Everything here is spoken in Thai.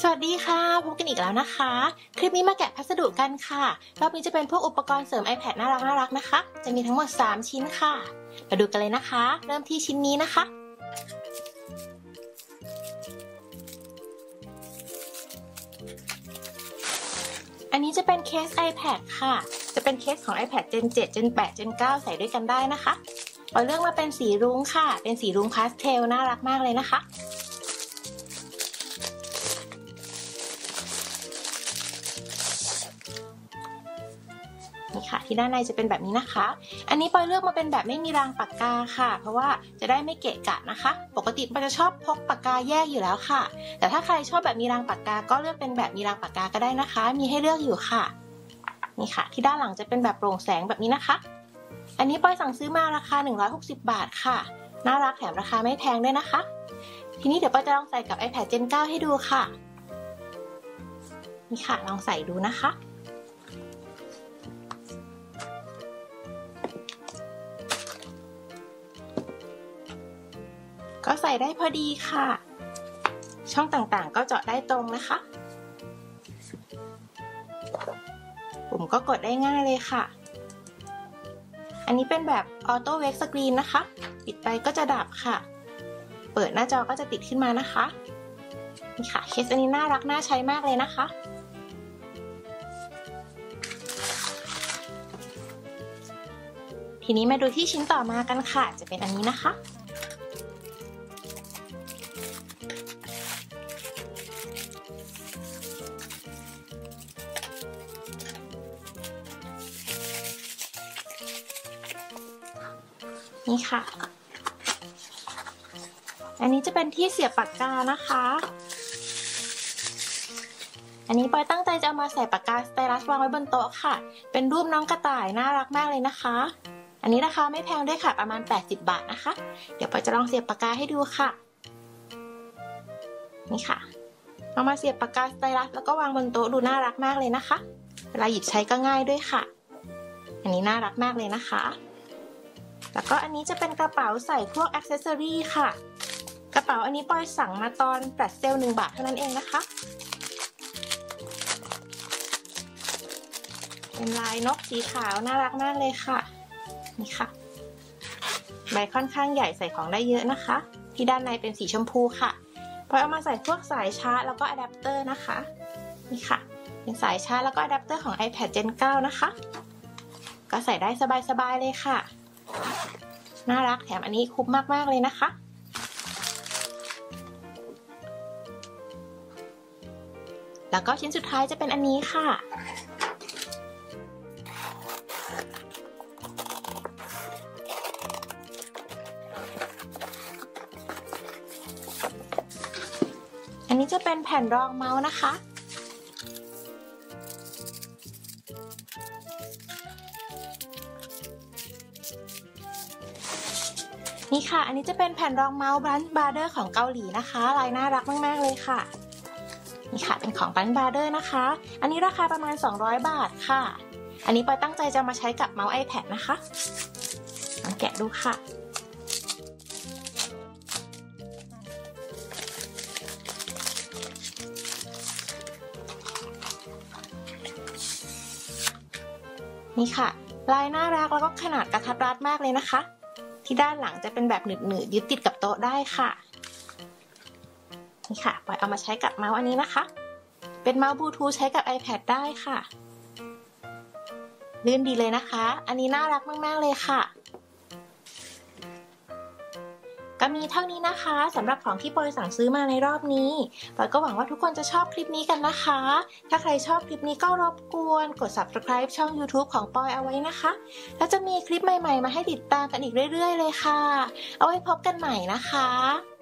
สวัสดีค่ะ พบกันอีกแล้วนะคะ คลิปนี้มาแกะพัสดุกันค่ะ รอบนี้จะเป็นพวกอุปกรณ์เสริม iPad น่ารักน่ารักนะคะ จะมีทั้งหมด 3 ชิ้นค่ะ มาดูกันเลยนะคะ เริ่มที่ชิ้นนี้นะคะ อันนี้จะเป็นเคส iPad ค่ะ จะเป็นเคสของ iPad Gen 7 Gen 8 Gen 9 ใส่ด้วยกันได้นะคะเราเลือกมาเป็นสีรุ้งค่ะ เป็นสีรุ้งพาสเทลน่ารักมากเลยนะคะ นี่ค่ะ ที่ด้านในจะเป็นแบบนี้นะคะ อันนี้ปอยเลือกมาเป็นแบบไม่มีรางปากกาค่ะ เพราะว่าจะได้ไม่เกะกะนะคะ ปกติปอยจะชอบพกปากกาแยกอยู่แล้วค่ะ แต่ถ้าใครชอบแบบมีรางปากกา ก็เลือกเป็นแบบมีรางปากกาก็ได้นะคะ มีให้เลือกอยู่ค่ะ นี่ค่ะ ที่ด้านหลังจะเป็นแบบโปร่งแสงแบบนี้นะคะ อันนี้ปอยสั่งซื้อมาราคา 160 บาทค่ะ น่ารักแถมราคาไม่แพงด้วยนะคะ ทีนี้เดี๋ยวปอยจะลองใส่กับ iPad Gen 9 ให้ดูค่ะ นี่ค่ะ ลองใส่ดูนะคะ ก็ใส่ได้พอดีค่ะ ช่องต่างๆก็เจาะได้ตรงนะคะ ปุ่มก็กดได้ง่ายเลยค่ะ อันนี้เป็นแบบออโต้เวกสกรีนนะคะ ปิดไปก็จะดับค่ะ เปิดหน้าจอก็จะติดขึ้นมานะคะ นี่ค่ะ เคสอันนี้น่ารักน่าใช้มากเลยนะคะทีนี้มาดูที่ชิ้นต่อมากันค่ะ จะเป็นอันนี้นะคะ นี่ค่ะ อันนี้จะเป็นที่เสียบปากกานะคะ อันนี้ปอยตั้งใจจะเอามาใส่ปากกาสเตลัสวางไว้บนโต๊ะค่ะ เป็นรูปน้องกระต่ายน่ารักมากเลยนะคะ อันนี้ราคาไม่แพงด้วยค่ะประมาณ 80 บาทนะคะ เดี๋ยวปอยจะลองเสียบปากกาให้ดูค่ะ นี่ค่ะเอามาเสียบปากกาสเตลัสแล้วก็วางบนโต๊ะดูน่ารักมากเลยนะคะ เวลาหยิบใช้ก็ง่ายด้วยค่ะ อันนี้น่ารักมากเลยนะคะ แล้วก็อันนี้จะเป็นกระเป๋าใส่พวก accessory ค่ะ กระเป๋าอันนี้ปอยสั่งมาตอน flash sale หนึ่งบาทเท่านั้นเองนะคะ เป็นลายนกสีขาวน่ารักมากเลยค่ะ นี่ค่ะ ใบค่อนข้างใหญ่ใส่ของได้เยอะนะคะ ที่ด้านในเป็นสีชมพูค่ะพอเอามาใส่พวกสายชาร์จแล้วก็อะแดปเตอร์นะคะ นี่ค่ะ เป็นสายชาร์จแล้วก็อะแดปเตอร์ของ iPad Gen 9 นะคะ ก็ใส่ได้สบายๆเลยค่ะ น่ารักแถมอันนี้คุ้มมาก ๆ เลยนะคะ แล้วก็ชิ้นสุดท้ายจะเป็นอันนี้ค่ะ อันนี้จะเป็นแผ่นรองเมาส์นะคะ นี่ค่ะ อันนี้จะเป็นแผ่นรองเมาส์ Brunch Brother ของเกาหลีนะคะ ลายน่ารักมาก ๆ เลยค่ะ นี่ค่ะ เป็นของ Brunch Brother นะคะ อันนี้ราคาประมาณ 200 บาทค่ะ อันนี้ปอยตั้งใจจะมาใช้กับเมาส์ iPad นะคะลองแกะดูค่ะนี่ค่ะ ลายน่ารักแล้วก็ขนาดกระทัดรัดมากเลยนะคะ ที่ด้านหลังจะเป็นแบบหนืดๆยึดติดกับโต๊ะได้ค่ะ นี่ค่ะปล่อยเอามาใช้กับเมาส์อันนี้นะคะ เป็นเมาส์บลูทูธใช้กับ iPad ได้ค่ะลื่นดีเลยนะคะ อันนี้น่ารักมาก ๆ เลยค่ะ ก็มีเท่านี้นะคะสำหรับของที่ปอยสั่งซื้อมาในรอบนี้ปอยก็หวังว่าทุกคนจะชอบคลิปนี้กันนะคะ ถ้าใครชอบคลิปนี้ก็รบกวนกด subscribe ช่อง YouTube ของปอยเอาไว้นะคะ แล้วจะมีคลิปใหม่ๆ มาให้ติดตามกันอีกเรื่อย ๆ เลยค่ะ เอาไว้พบกันใหม่นะคะ